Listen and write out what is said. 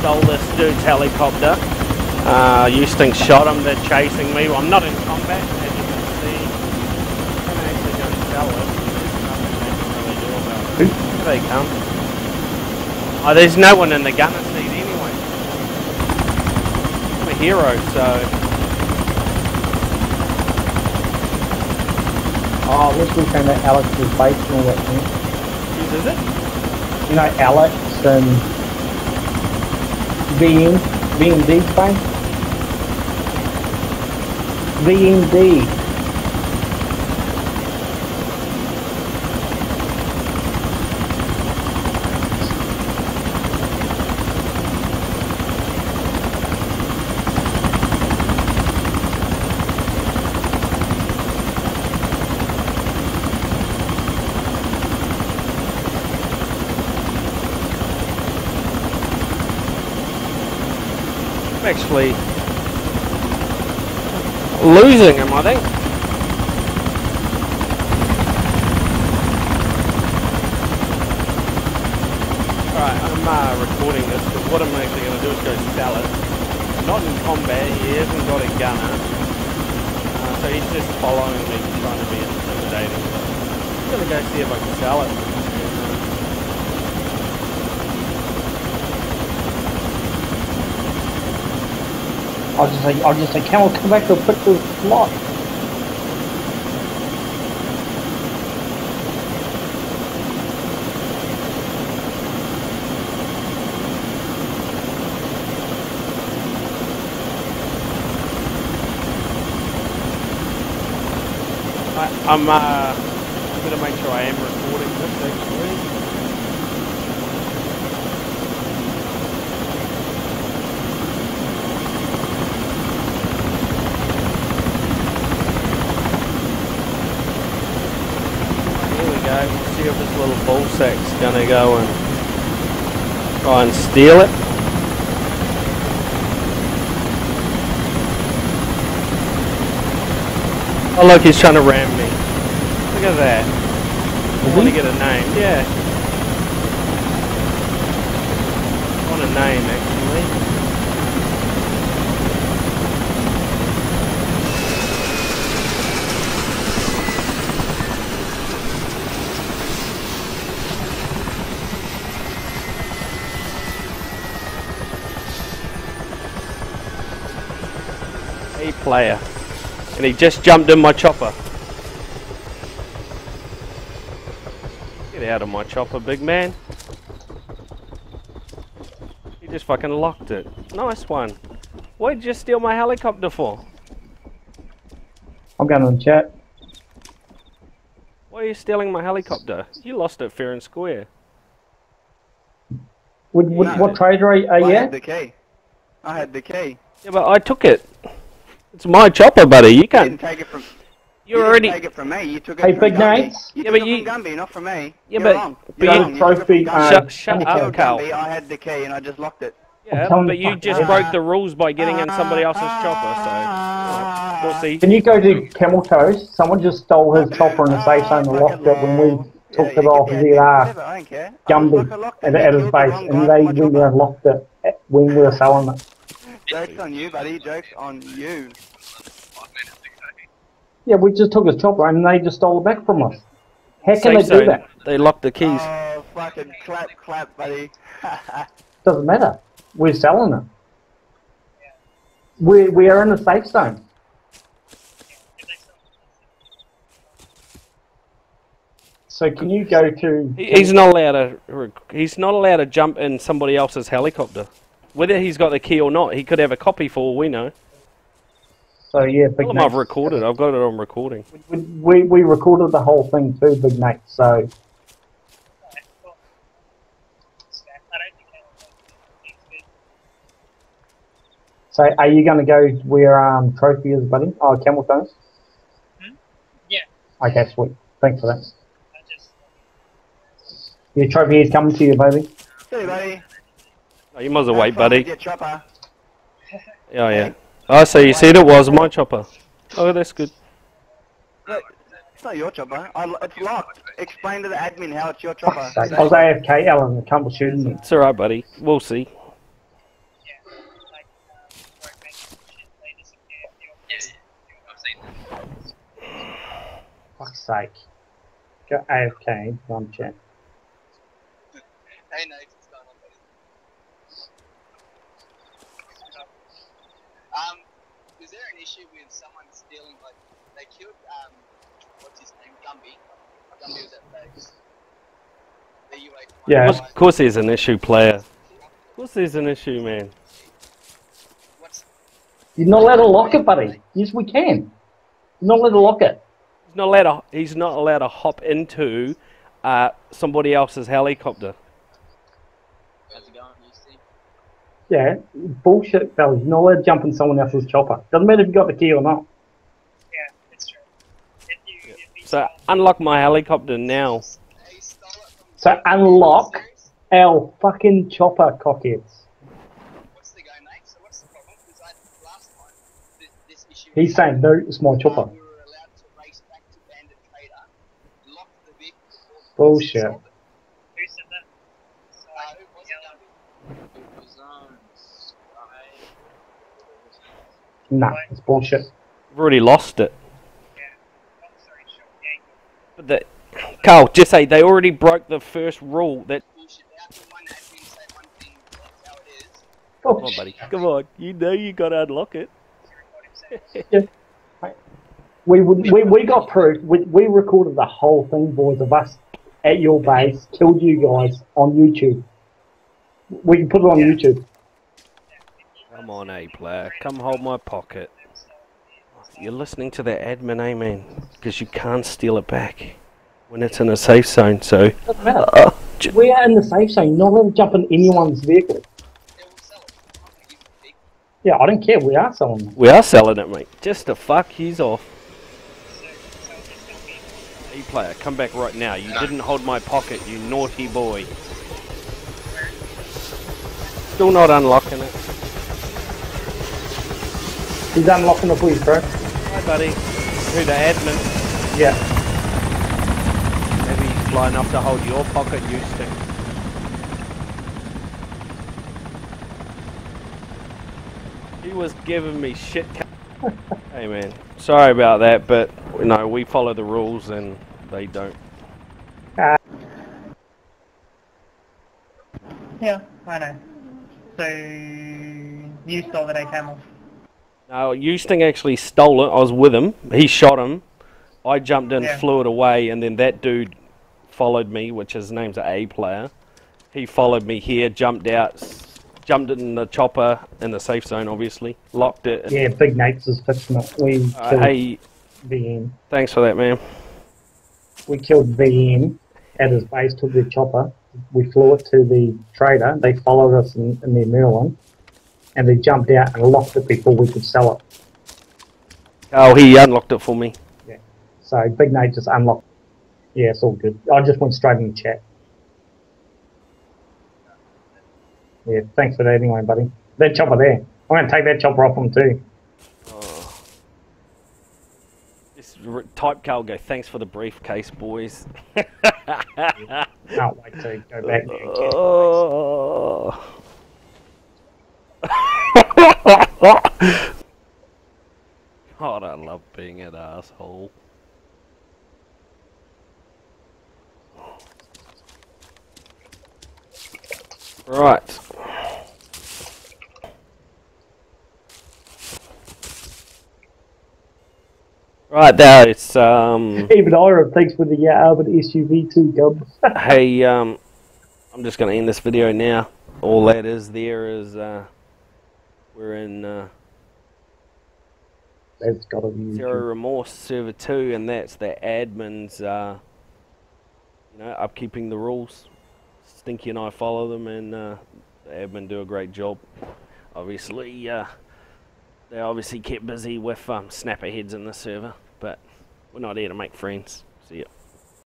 stole this dude's helicopter. Uh, Houston shot him. They're chasing me. Well, I'm not in combat, as you can see. I'm actually go and sell it. There's nothing they can really do about it. Here they come. Oh, there's no one in the gunner seat anyway. I'm a hero, so Oh, this was kind of Alex's base and all that is it? You know, Alex and VM, VMD's base? VMD. I'm actually losing him, I think. Alright, I'm uh, recording this because what I'm actually going to do is go sell it. Not in combat, he hasn't got a gunner. Uh, so he's just following me, trying to be intimidating. I'm going to go see if I can sell it. I'll just say, I'll just say, Camel, come back to the lot. I, I'm uh, going to make sure I am recording this actually. Here we go. We'll see if this little ball sack's to go and try and steal it. Oh look, he's trying to ram me. Look at that. I want to get a name. Yeah. I want a name actually. Player. And he just jumped in my chopper. Get out of my chopper, big man. He just fucking locked it. Nice one. What did you steal my helicopter for? I'm going in the chat. Why are you stealing my helicopter? You lost it fair and square. Would, would, No. what trader are, are I you had the key. I had the key. Yeah, but I took it. It's my chopper, buddy. You You can't. didn't take it from. You you already. didn't take it from me. You took it Hey, from Big Gumby. Nates? You Yeah, took but it you- from Gumby, not from me. Yeah, You're but- wrong. but You're you- wrong. You took it from Trophy, Gumby. uh, Shut, shut up, Cal. Gumby I had the key and I just locked it. Yeah, but you, you just fuck. broke the rules by getting in somebody else's chopper, so. We'll see. Can you go to Camel Toes? Someone just stole his chopper in the safe zone and locked it when we took Yeah, it off can- the yeah, uh, I don't care. Gumby locked- I locked it. at, at his killed the base, and they with my went and locked it when we were selling it. Joke's on you, buddy. Joke's on you. Yeah, we just took his chopper and they just stole it back from us. How can Safe they do zone. that? They locked the keys. Oh, fucking clap, clap, buddy. Doesn't matter. We're selling it. We we are in the safe zone. So can you go to? He's not allowed to. He's not allowed to jump in somebody else's helicopter. Whether he's got the key or not, he could have a copy for all we know. So yeah, big Tell Nate. I've recorded. I've got it on recording. We, we we recorded the whole thing too, big Nate. So so are you going to go where um trophy is, buddy? Oh, camel toes. Yeah. Okay, sweet. Thanks for that. Your trophy is coming to you, baby. See you, buddy. Oh, you must have wait, buddy. Oh yeah. I see. you said it was my chopper. Oh, that's good. It's not your chopper. I, it's locked. Explain to the admin how it's your chopper. I was AFK, Alan. The shoot shooting. It's alright, buddy. We'll see. Fuck's sake. Go AFK, one chat. Hey, Nate. Issue with someone stealing, like, they killed, um, what's his name, Gumby? Gumby was at base. The UA. Yeah. Of course, he's an issue, player. Of course he's an issue, man. What's, You're not allowed to lock it, buddy. Yes, we can. You're not allowed to lock it. He's not allowed to, he's not allowed to hop into uh, somebody else's helicopter. how's it going, you see? Yeah, bullshit, fellas. You're not allowed to jump in someone else's chopper. Doesn't matter if you got the key or not. Yeah, it's true. You, if So unlock my helicopter now. Hey, he stole it from So unlock our fucking chopper, cockheads. What's the go, mate? So chopper. the problem? Because I, last time, this, this issue... He's saying, no, it's my chopper. We were allowed to race back to Bandit Trader, lock the vehicle before the Bullshit. police sold it. who said that? So, Uh, who was it, yeah, Gumby? It was, um, Sky... Nah, it's bullshit. I've already lost it. long story short, But the, Carl, just say they already broke the first rule that. bullshit. How can one admin say one thing, that's how it is? Oh, Come on, buddy. Come on. You know you gotta unlock it. to record himself. We, would, we, we got proof. We, we recorded the whole thing, boys, of us at your base, killed you guys on YouTube. We can put it on YouTube. Come on, A player. Come hold my pocket. You're listening to the admin, eh, man? Because you can't steal it back when it's in a safe zone. So, uh, We are in the safe zone. Not going to jump in anyone's vehicle. They will sell it. I'm not gonna give it a big Yeah, I don't care. We are selling them. we are selling it, mate. Just to fuck he's off. A player, come back right now. You didn't hold my pocket, you naughty boy. Still not unlocking it. He's unlocking the police, bro. Hi, buddy. Who the admin? Yeah. Maybe he's fly enough to hold your pocket, you stink. He was giving me shit. ca- hey man, sorry about that, but you know we follow the rules and they don't. Yeah, I know. So you stole the day camel. No, Youstink actually stole it. I was with him. He shot him. I jumped in, Yeah. flew it away, and then that dude followed me, which his name's an A player. He followed me here, jumped out, jumped in the chopper in the safe zone, obviously, locked it. Yeah, Big Nate's is fixing it. We Uh, hey, VM. thanks for that, man. We killed VM at his base, took the chopper. We flew it to the trader. They followed us in, in their Merlin. And they jumped out and locked it before we could sell it. Oh, he unlocked it for me. Yeah. So Big Nate just unlocked. Yeah, it's all good. I just went straight in the chat. Yeah, thanks for that anyway, buddy. That chopper there. I'm going to take that chopper off him too. Oh. Just r- type Carl go, thanks for the briefcase, boys. Can't wait to go back there Oh. God, I love being an asshole. Right. Right there, it's um. Even Ira, thanks for the uh, Albert SUV too, Gub. hey, um, I'm just going to end this video now. All that is there is, uh, we're in uh, That's got to be. Zero Remorse Server 2, and that's the admins, uh, you know, upkeeping the rules. Stinky and I follow them, and uh, the admin do a great job. Obviously, uh, they obviously kept busy with um, snapper heads in the server, but we're not here to make friends. See ya.